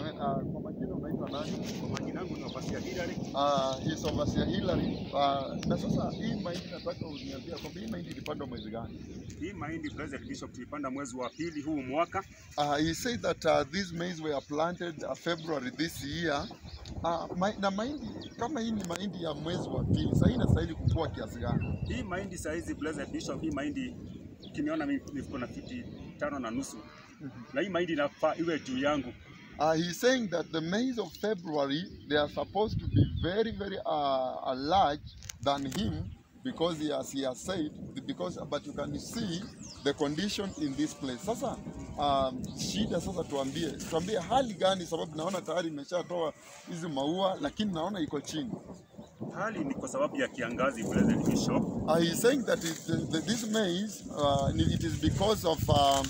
Uh, kwa majina unaitwa nani? Kwa majina yangu ni Overseer Hilary. Uh, his overseer Hillary. Uh, na sasa hii mahindi nataka uniambia kwamba hii mahindi ilipandwa mwezi gani? Hii mahindi President Bishop tulipanda mwezi wa pili huu mwaka. Uh, he said that uh, these maize were planted uh, February this year. Uh, ma na mahindi kama hii ni mahindi ya mwezi wa pili, sasa hii inastahili kukua kiasi gani? Hii mahindi saa hizi President Bishop, hii mahindi ukiniona mimi niko na fiti tano na nusu na hii mahindi inafaa iwe juu yangu. Uh, he's saying that the maize of February they are supposed to be very very uh, uh, large than him because he has, he has said because but you can see the condition in this place. Sasa um, shida sasa, tuambie tuambie hali gani, sababu naona tayari imeshatoa hizi maua lakini naona iko chini. Hali ni kwa sababu ya kiangazi Bishop. Uh, he's saying that it, the, this maize uh, it is because of um,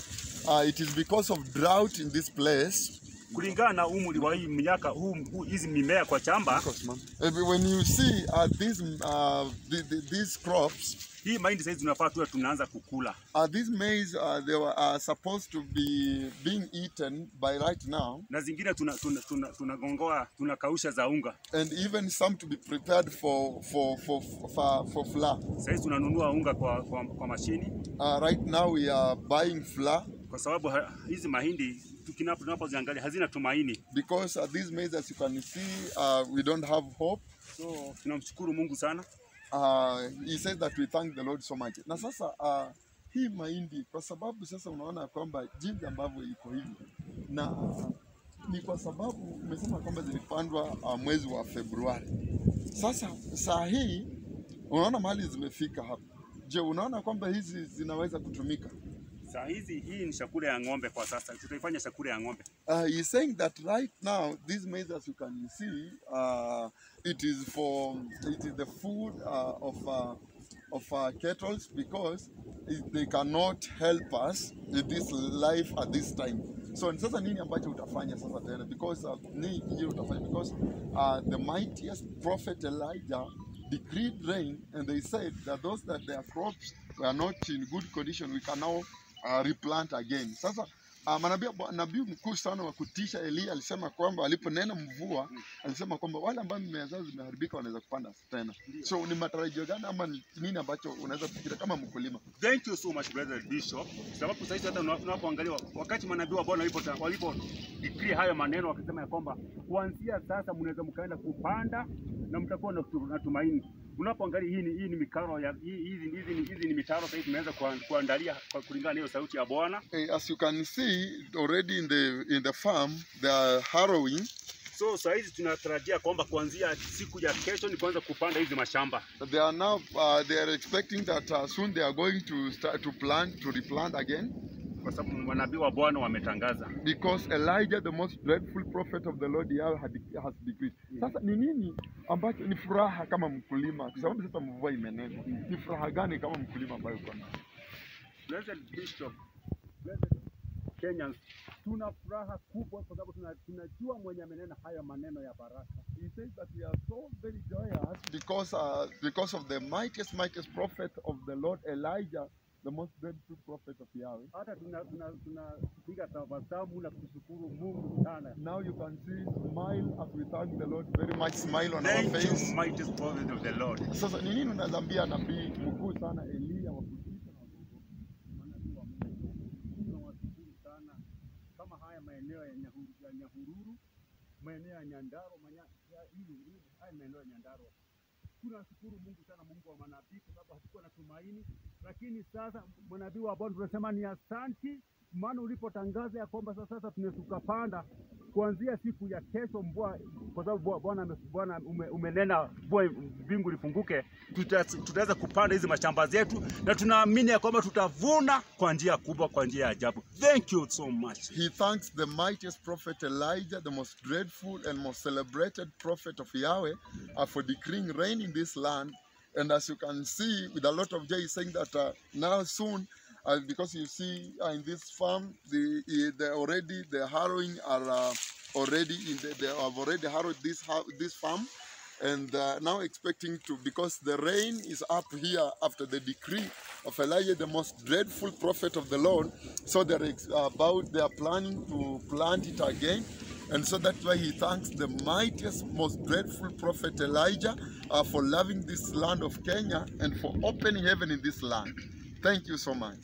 uh, it is because of drought in this place. Kulingana na umri wa hii miaka huu hizi mimea kwa chamba, Uh, When you see uh, these uh, the, the, these crops, hii mahindi sasa tunafaa tuwe tunaanza kukula. uh, these maize uh, they were uh, supposed to be being eaten by right now, na zingine tunagongoa tuna, tuna, tunagongoa, tunakausha za unga. and even some to be prepared for for for for, for flour. Sasa tunanunua unga kwa, kwa, kwa mashini Uh, right now we are buying flour kwa sababu ha- hizi mahindi tunapoziangalia hazina tumaini. because uh, these maize, as you can see, uh, we don't have hope. So tunamshukuru Mungu sana. uh, he says that we thank the Lord so much. Na sasa uh, hii mahindi kwa sababu sasa unaona kwamba jinsi ambavyo iko hivi na ni kwa sababu umesema kwamba zilipandwa uh, mwezi wa Februari. Sasa saa hii unaona mahali zimefika hapa. Je, unaona kwamba hizi zinaweza kutumika? Hizi hii ni chakula ya ng'ombe kwa sasa, tutaifanya chakula ya ng'ombe. Uh, he's saying that right now, this maize, as you can see, uh, it is for it is the food uh, of uh, of uh, cattle because it, they cannot help us with this life at this time. So sasa nini ambacho utafanya sasa tena because uh, nini kingine utafanya because uh, the mightiest prophet Elijah decreed rain and they said that those that their crops were not in good condition we can now uh, replant again. Sasa uh, manabii nabii mkuu sana wa kutisha Elia alisema kwamba aliponena mvua alisema kwamba wale ambao mimea zao zimeharibika wanaweza kupanda tena. So ni matarajio gani ama ni nini ambacho unaweza kufikiria kama mkulima? Thank you so much brother Bishop, sababu sasa hata una- unapoangalia wakati manabii wa Bwana walipo walipo decree hayo maneno wakisema ya kwamba kuanzia sasa mnaweza mkaenda kupanda na mtakuwa na tumaini. Unapoangalia hii ni hii ni mikaro ya hizi hizi ni hizi ni mitaro sasa tumeanza kuandalia kwa kulingana na hiyo sauti ya Bwana. Hey, As you can see already in the in the farm they are harrowing So saa hizi tunatarajia kwamba kuanzia siku ya kesho ni kuanza kupanda hizi mashamba. they are now uh, they are expecting that uh, soon they are going to start to plant to replant again kwa sababu manabii wa Bwana wametangaza. because Elijah the most dreadful prophet of the Lord Yahweh had, has decreed. Sasa ni nini ambacho ni furaha kama mkulima, kwa sababu sasa mvua imenena, ni furaha gani kama mkulima ambayo uko nayo? Blessed Bishop, blessed Kenyans, tuna furaha kubwa kwa sababu tunajua mwenye amenena haya maneno ya baraka. He says that we are so very joyous because uh, because of the mightiest mightiest prophet of the Lord Elijah the most dreadful prophet of Yahweh. Hata tunapiga tuna, tuna tunapiga tabasamu na kushukuru Mungu sana. Now you can see smile as we thank the Lord very much smile on Thank our Thank face. you mightiest prophet of the Lord. Sasa ni nini unazambia nabii mkuu sana Elia wa kutisha na wa kuogofya? Manabii wa Mungu, tunawashukuru sana kama haya maeneo ya Nyahururu, ya Nyahururu maeneo ya Nyandarua, haya maeneo ya Nyandarua. Tunashukuru Mungu sana, Mungu wa manabii, kwa sababu hatukuwa na tumaini, lakini sasa manabii wa Bwana tunasema ni asanti, maana ulipotangaza ya kwamba sasa sasa panda kuanzia siku ya kesho mvua, kwa sababu Bwana Bwana ume, umenena mvua mbingu lifunguke, tutaweza kupanda hizi mashamba zetu, na tunaamini ya kwamba tutavuna kwa njia kubwa, kwa njia ya ajabu. Thank you so much. He thanks the mightiest prophet Elijah, the most dreadful and most celebrated prophet of Yahweh, uh, for decreeing rain in this land. And as you can see, with a lot of joy, saying that uh, now soon, because you see uh, in this farm, the, the already the harrowing are uh, already in the, they have already harrowed this this farm, and uh, now expecting to because the rain is up here after the decree of Elijah, the most dreadful prophet of the Lord. So they're about they are planning to plant it again, And so that's why he thanks the mightiest, most dreadful prophet Elijah uh, for loving this land of Kenya and for opening heaven in this land. Thank you so much.